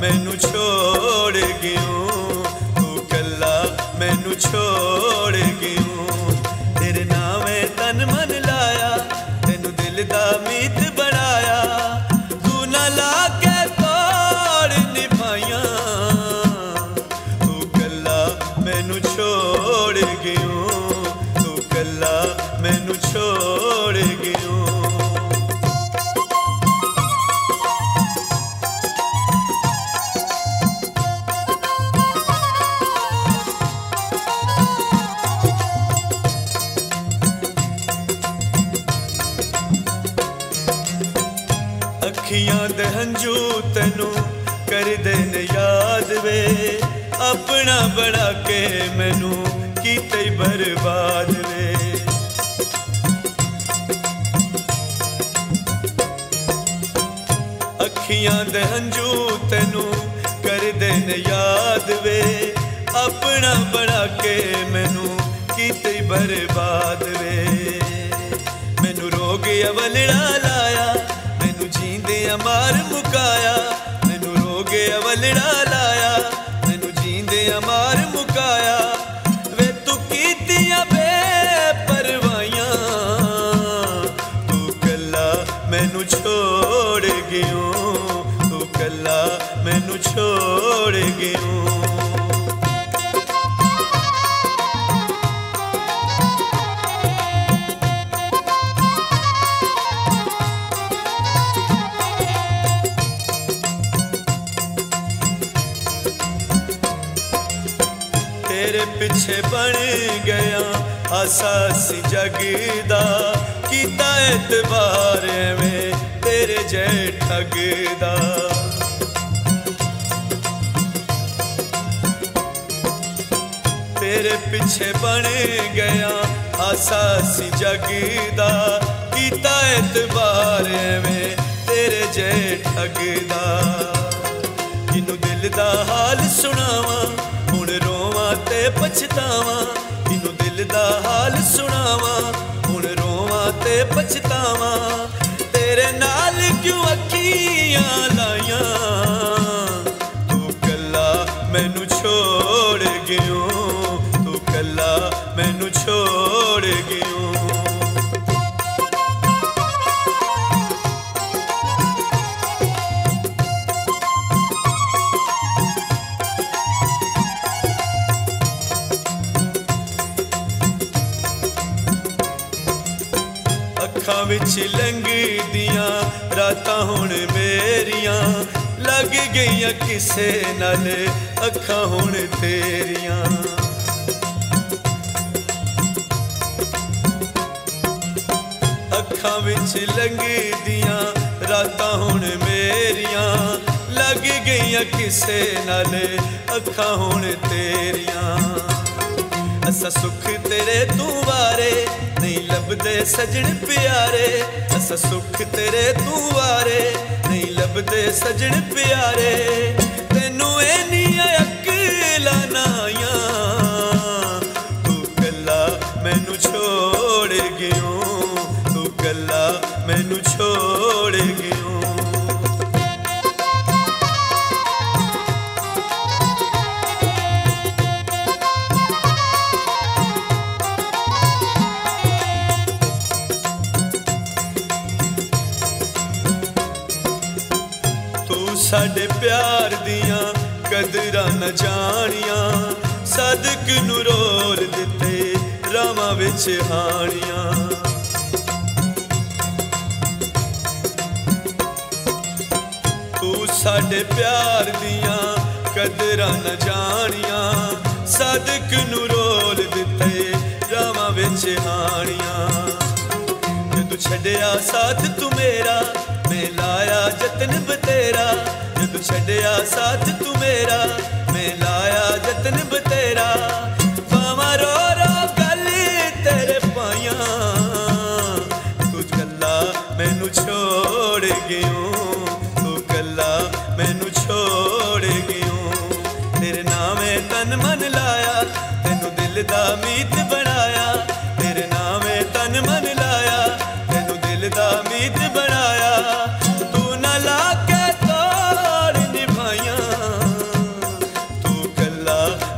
ਮੈਨੂੰ ਛੋੜ ਗਿਓ। ਤੂੰ ਕੱਲਾ ਮੈਨੂੰ ਛੋੜ ਗਿਓ। ਤੇਰੇ ਨਾਵੇਂ ਤਨ ਮਨ ਲਾਇਆ, ਤੈਨੂੰ ਦਿਲ ਦਾ ਮੀਤ ਹੰਝੂ ਤੈਨੂੰ ਕਰਦੇ ਨੇ ਯਾਦ ਵੇ। ਆਪਣਾ ਬਣਾ ਕੇ ਮੈਨੂੰ ਕੀਤੇ ਬਰਬਾਦ ਵੇ। ਅੱਖੀਆਂ ਦੇ ਹੰਝੂ ਤੈਨੂੰ ਕਰਦੇ ਨੇ ਯਾਦ ਵੇ। ਆਪਣਾ ਬਣਾ ਕੇ ਮੈਨੂੰ ਕੀਤੇ ਬਰਬਾਦ ਵੇ। ਮੈਨੂੰ ਰੋਗ ਅਵਲੜਾ ਲਾਇਆ ਰੋਗ ਲਾਇਆ, ਮੈਨੂੰ ਜੀਂਦੇ ਮਾਰ ਮੁਕਾਇਆ। ਵੇ ਤੂੰ ਕੀਤੀਆਂ ਬੇ ਪਰਵਾਈਆਂ ਤੂੰ ਕੱਲਾ ਮੈਨੂੰ ਛੋੜ ਗਿਓ, ਤੂੰ ਕੱਲਾ ਮੈਨੂੰ ਛੋੜ ਗਿਓ। ਪਿੱਛੇ ਬਣ ਗਿਆ ਆਸਾ ਸੀ ਜਗ ਦਾ। ਕੀਤਾ ਇਤਬਾਰ ਐਵੇਂ ਤੇਰੇ ਜੈ ਠੱਗ ਦਾ। ਤੇਰੇ ਪਿੱਛੇ ਬਣ ਗਿਆ ਆਸਾ ਸੀ ਜਗ ਦਾ। ਕੀਤਾ ਇਤਬਾਰ ਐਵੇਂ ਤੇਰੇ ਜੈ ਠੱਗ ਦਾ। ਕਿਨੂੰ ਦਿਲ ਦਾ ਹਾਲ ਸੁਣਾਵਾਂ ਪਛਤਾਵਾਂ ਤੈਨੂੰ ਦਿਲ ਦਾ ਹਾਲ ਸੁਣਾਵਾਂ ਹੁਣ ਰੋਵਾਂ ਤੇ ਪਛਤਾਵਾਂ। ਵਿੱਚ ਲੰਘਦੀਆਂ ਰਾਤਾਂ ਹੁਣ ਮੇਰੀਆਂ, ਲੱਗ ਗਈਆਂ ਕਿਸੇ ਨਾਲ, ਅੱਖਾਂ ਹੁਣ ਤੇਰੀਆਂ। ਅੱਖਾਂ ਵਿੱਚ ਲੰਘਦੀਆਂ ਰਾਤਾਂ ਹੁਣ ਮੇਰੀਆਂ, ਲੱਗ ਗਈਆਂ ਕਿਸੇ ਨਾਲ, ਅੱਖਾਂ ਹੁਣ ਤੇਰੀਆਂ। ਅਸਾਂ ਸੁੱਖ ਤੇਰੇ ਤੂੰ ਵਾਰੇ ਨਹੀਂ ਲੱਭਦੇ ਸਜਣ ਪਿਆਰੇ, ਅਸਾਂ ਸੁੱਖ ਤੇਰੇ ਤੂੰ ਵਾਰੇ ਨਹੀਂ ਲੱਭਦੇ ਸਜਣ ਪਿਆਰੇ, ਤੈਨੂੰ ਐਨੀਆਂ ਸਾਡੇ ਪਿਆਰ ਦੀਆਂ ਕਦਰਾਂ ਨਾ ਜਾਣੀਆਂ। ਸਦਕ ਨੂੰ ਰੋਲ ਦਿੱਤੇ, ਰਾਵਾਂ ਵਿੱਚ ਹਾਣੀਆਂ। ਤੂੰ ਸਾਡੇ ਪਿਆਰ ਦੀਆਂ ਕਦਰਾਂ ਨਾ ਜਾਣੀਆਂ। ਸਦਕ ਨੂੰ ਰੋਲ ਦਿੱਤੇ, ਰਾਵਾਂ ਵਿੱਚ ਹਾਣੀਆਂ। ਜਦੋਂ ਛੱਡਿਆ ਸਾਥ ਤੂੰ ਮੇਰਾ, ਮੈਂ ਲਾਇਆ ਜਤਨ ਬਤੇਰਾ ਛੱਡਿਆ ਸਾਥ ਤੂੰ ਮੇਰਾ, ਮੈਂ ਲਾਇਆ ਜਤਨ ਬਤੇਰਾ ਪਾਵਾਂ ਰੋ ਰੋ ਗੱਲ ਤੇਰੇ ਪਾਈਆਂ। ਤੂੰ ਕੱਲਾ ਮੈਨੂੰ ਛੋੜ ਗਿਓ। ਤੂੰ ਕੱਲਾ